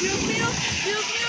you feel? up! Help me